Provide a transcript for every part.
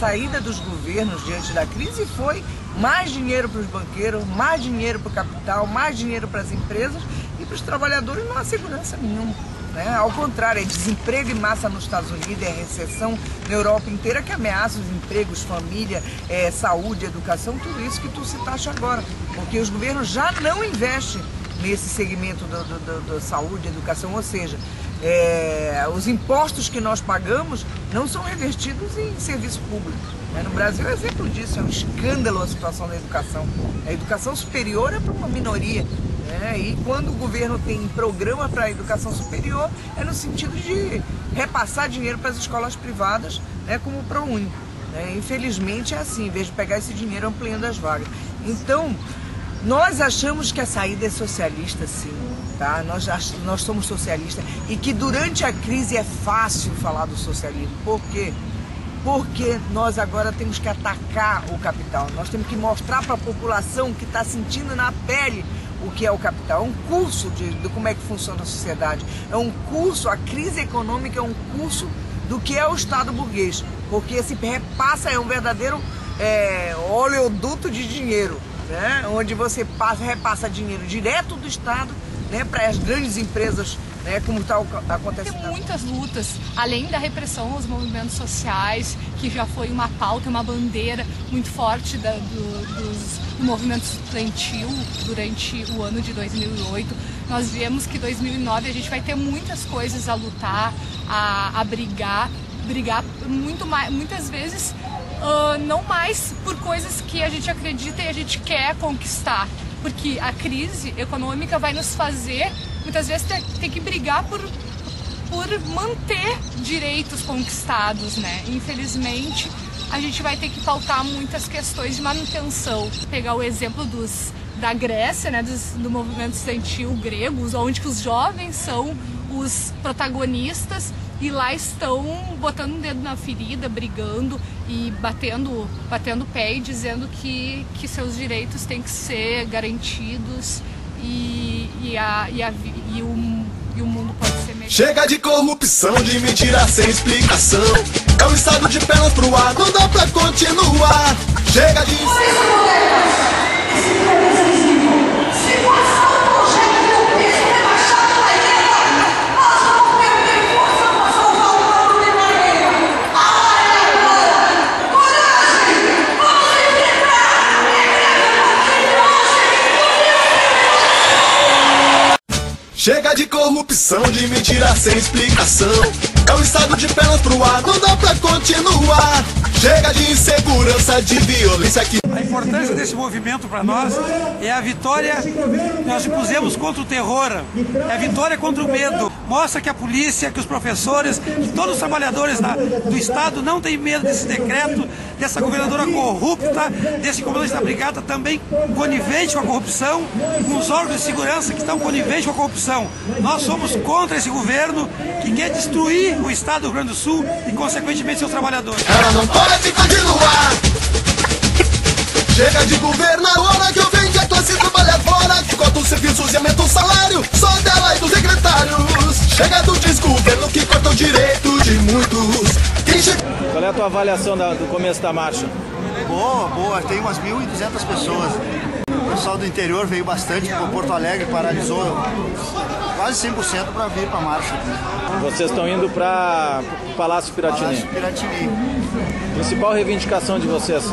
saída dos governos diante da crise foi mais dinheiro para os banqueiros, mais dinheiro para o capital, mais dinheiro para as empresas e para os trabalhadores não há segurança nenhuma. Né? Ao contrário, é desemprego em massa nos Estados Unidos, é recessão na Europa inteira que ameaça os empregos, família, é, saúde, educação, tudo isso que tu citaste agora. Porque os governos já não investem nesse segmento da saúde, educação, ou seja, é, os impostos que nós pagamos não são revertidos em serviço público. Né? No Brasil é exemplo disso, é um escândalo a situação da educação. A educação superior é para uma minoria. Né? E quando o governo tem programa para a educação superior, é no sentido de repassar dinheiro para as escolas privadas, né? como o ProUni. Né? Infelizmente é assim, em vez de pegar esse dinheiro ampliando as vagas. Então, nós achamos que a saída é socialista, sim. Tá? Nós, nós somos socialistas e que durante a crise é fácil falar do socialismo. Por quê? Porque nós agora temos que atacar o capital. Nós temos que mostrar para a população que está sentindo na pele o que é o capital. É um curso de, de como é que funciona a sociedade. É um curso, a crise econômica é um curso do que é o Estado burguês. Porque esse repassa é um verdadeiro é, oleoduto de dinheiro né? onde você passa, repassa dinheiro direto do Estado né, para as grandes empresas, né, como está acontecendo. Tem muitas lutas, além da repressão aos movimentos sociais, que já foi uma pauta, uma bandeira muito forte da, do, dos, do movimento estudantil durante o ano de 2008. Nós vemos que 2009 a gente vai ter muitas coisas a lutar, a, a brigar, brigar muito mais, muitas vezes uh, não mais por coisas que a gente acredita e a gente quer conquistar. Porque a crise econômica vai nos fazer, muitas vezes, ter, ter que brigar por, por manter direitos conquistados, né? Infelizmente, a gente vai ter que pautar muitas questões de manutenção. Pegar o exemplo dos da Grécia, né, dos, do movimento estudantil grego, onde os jovens são os protagonistas e lá estão botando um dedo na ferida, brigando e batendo, batendo pé e dizendo que, que seus direitos têm que ser garantidos e, e, a, e, a, e, o, e o mundo pode ser melhor. Chega de corrupção, de mentira sem explicação. É um estado de pernas pro ar, não dá pra continuar. Chega de. Chega de corrupção, de mentira sem explicação. É um estado de pernas pro ar, não dá pra continuar. Chega de insegurança, de violência que. A importância desse movimento para nós é a vitória que nós impusemos contra o terror, é a vitória contra o medo. Mostra que a polícia, que os professores, que todos os trabalhadores do Estado não têm medo desse decreto, dessa governadora corrupta, desse comandante da brigada também conivente com a corrupção, com os órgãos de segurança que estão coniventes com a corrupção. Nós somos contra esse governo que quer destruir o Estado do Rio Grande do Sul e, consequentemente, seus trabalhadores. Ela não pode continuar. Chega de governadora que eu venho tua avaliação da, do começo da marcha? Boa, boa. Tem umas 1.200 pessoas. O pessoal do interior veio bastante, Porto Alegre paralisou quase 100% para vir para a marcha. Vocês estão indo para o Palácio Piratini? Palácio Piratini. Principal reivindicação de vocês?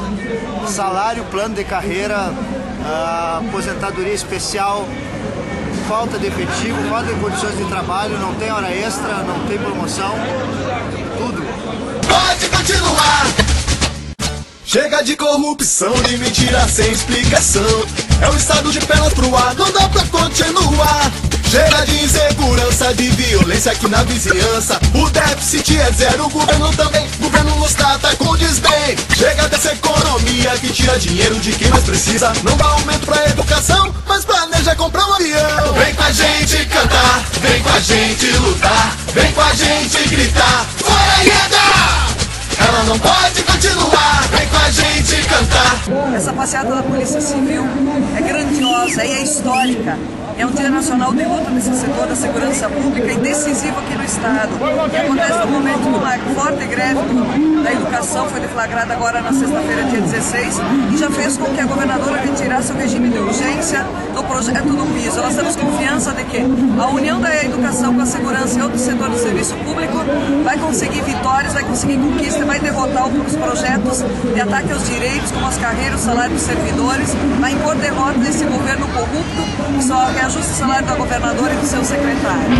Salário, plano de carreira, aposentadoria especial, falta de efetivo, falta de condições de trabalho, não tem hora extra, não tem promoção, tudo. Pode continuar! Chega de corrupção, de mentira sem explicação. É um estado de pernas pro ar, não dá pra continuar. Chega de insegurança, de violência aqui na vizinhança. O déficit é zero, o governo também. O governo desdém. Chega dessa economia que tira dinheiro de quem mais precisa. Não dá aumento pra educação, mas planeja comprar um avião. Vem com a gente cantar, vem com a gente lutar, vem com a gente gritar. Fora Ieda! Ela não pode continuar, vem com a gente cantar. Essa passeada da Polícia Civil é grandiosa e é histórica. É um dia nacional de luta nesse setor da segurança pública e decisivo aqui no Estado. E acontece no momento de uma forte greve da educação, foi deflagrada agora na sexta-feira, dia 16, e já fez com que a governadora retirasse o regime de urgência do projeto do piso. Nós temos confiança de que a união da educação com a segurança e outro setor do serviço público vai conseguir vitórias, vai conseguir conquista, vai derrotar os projetos de ataque aos direitos, como as carreiras, o salário dos servidores, vai impor derrota desse governo corrupto que só reajusta o salário da governadora e do seu secretário.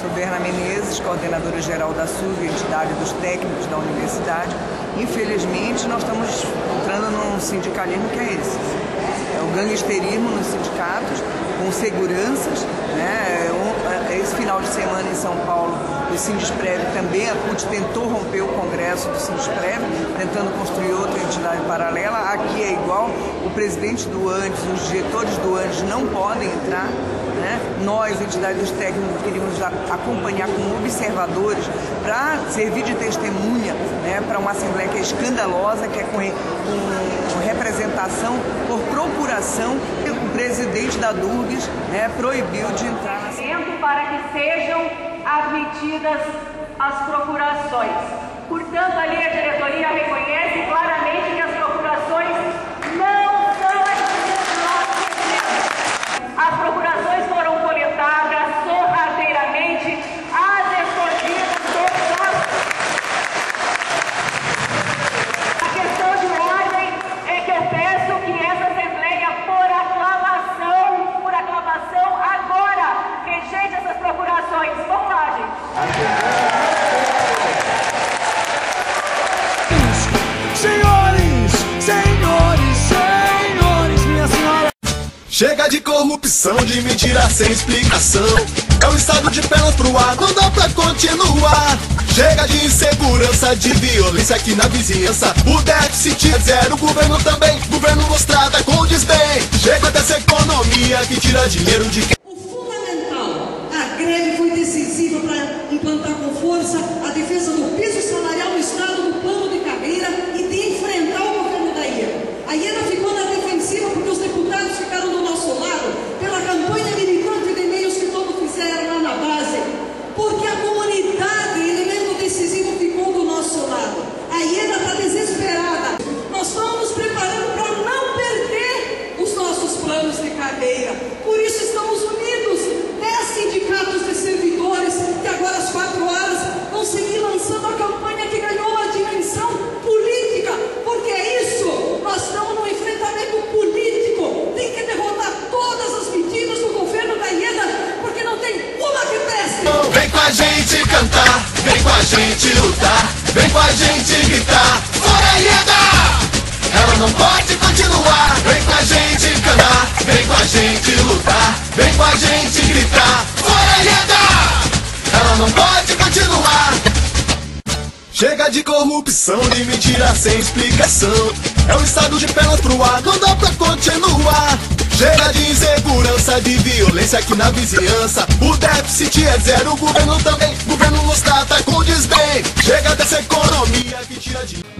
Sou Berna Menezes, coordenadora geral da SUV, entidade dos técnicos da universidade. Infelizmente, nós estamos entrando num sindicalismo que é esse. É o gangsterismo nos sindicatos, com seguranças. Né? Esse final de semana em São Paulo, o Sindisprev também, a CUT tentou romper o congresso do Sindisprev, tentando construir outra entidade paralela. Aqui é igual, o presidente do ANDES, os diretores do ANDES não podem entrar. Né? Nós, entidades técnicas, queríamos acompanhar como observadores para servir de testemunha né? para uma Assembleia que é escandalosa, que é com, com representação por procuração. Presidente da DURGS né, proibiu de entrar para que sejam admitidas as procurações. Portanto, ali a diretoria Chega de corrupção, de mentira sem explicação. É um estado de pernas pro ar, não dá pra continuar. Chega de insegurança, de violência aqui na vizinhança. O déficit é zero, o governo também. Governo mostrada com desdém. Chega dessa economia que tira dinheiro de quem. O fundamental, a greve foi decisiva para implantar com força a defesa do gente lutar, vem com a gente gritar. Fora Ieda! Ela não pode continuar. Chega de corrupção, de mentira sem explicação. É um estado de pernas pro ar, não dá pra continuar. Chega de insegurança, de violência aqui na vizinhança. O déficit é zero, o governo também. O governo nos trata com desdém. Chega dessa economia que tira dinheiro.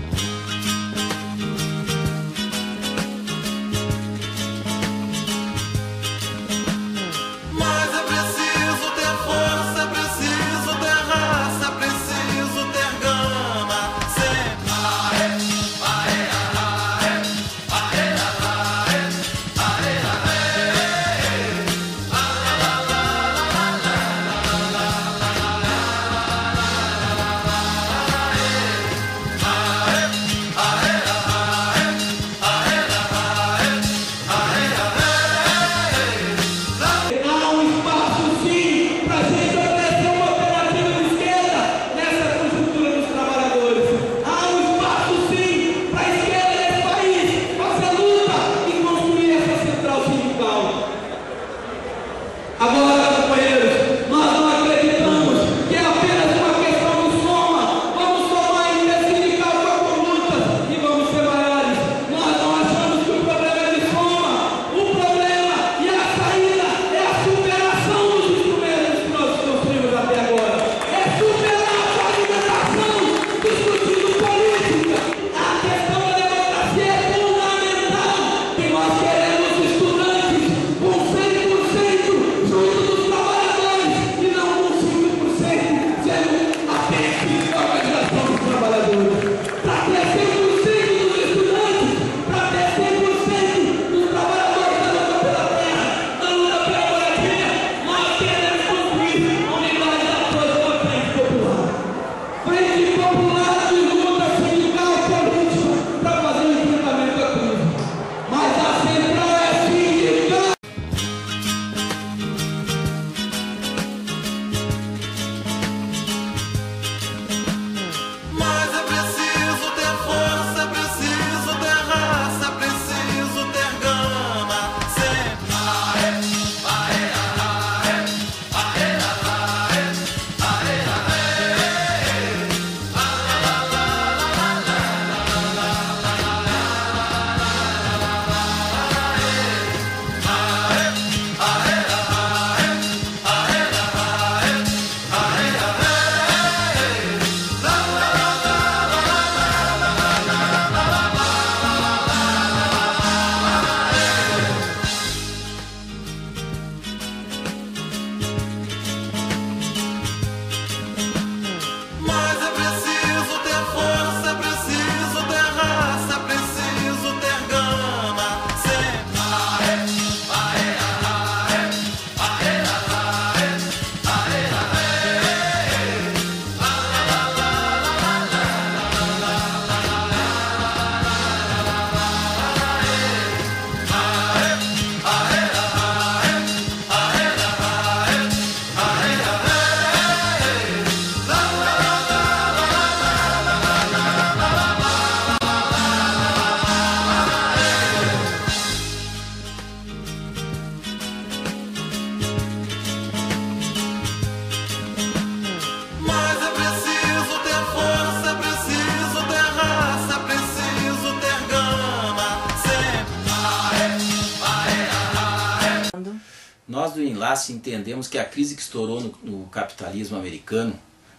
Enlace e entendemos que a crise que estourou no, no capitalismo americano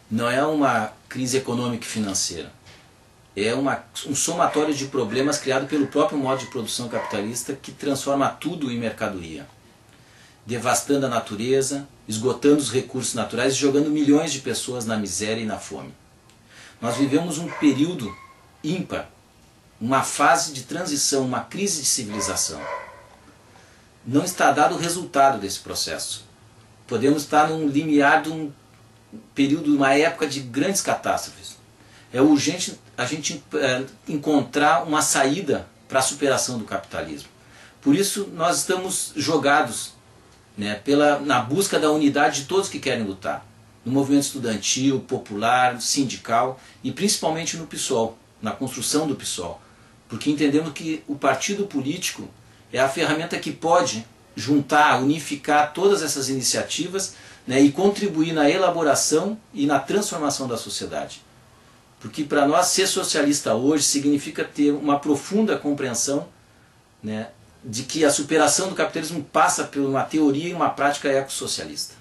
não é uma crise econômica e financeira. É uma, um somatório de problemas criado pelo próprio modo de produção capitalista que transforma tudo em mercadoria, devastando a natureza, esgotando os recursos naturais e jogando milhões de pessoas na miséria e na fome. Nós vivemos um período ímpar, uma fase de transição, uma crise de civilização. Não está dado o resultado desse processo. Podemos estar num limiar de um período, uma época de grandes catástrofes. É urgente a gente é, encontrar uma saída para a superação do capitalismo. Por isso nós estamos jogados né, pela, na busca da unidade de todos que querem lutar. No movimento estudantil, popular, sindical e principalmente no PSOL, na construção do PSOL. Porque entendemos que o partido político é a ferramenta que pode juntar, unificar todas essas iniciativas né, e contribuir na elaboração e na transformação da sociedade. Porque para nós ser socialista hoje significa ter uma profunda compreensão né, de que a superação do capitalismo passa por uma teoria e uma prática ecossocialista.